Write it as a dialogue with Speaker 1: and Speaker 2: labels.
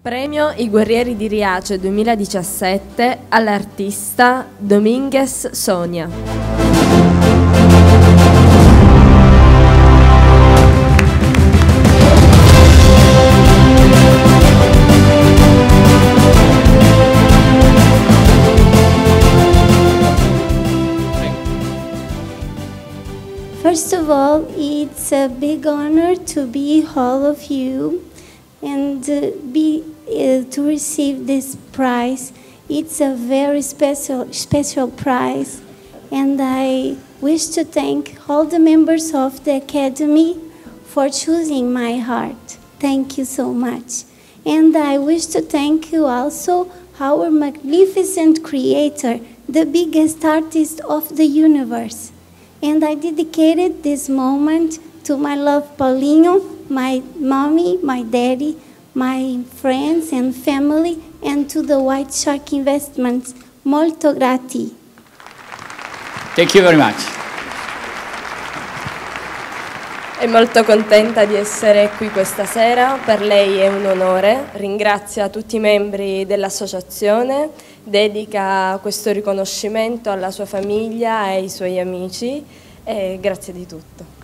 Speaker 1: Premio I Guerrieri di Riace 2017 all'artista Dominguez Sonia.
Speaker 2: First of all, it's a big honor to be all of you and uh, be uh, to receive this prize. It's a very special special prize, and I wish to thank all the members of the academy for choosing my heart. Thank you so much. And I wish to thank you also our magnificent creator, the biggest artist of the universe. And I dedicated this moment to my love Paulinho, my mommy, my daddy, my friends and family, and to the White Shark Investments. Molto grati.
Speaker 3: Thank you very much.
Speaker 1: È molto contenta di essere qui questa sera, per lei è un onore. Ringrazia tutti i membri dell'associazione, dedica questo riconoscimento alla sua famiglia e ai suoi amici e grazie di tutto.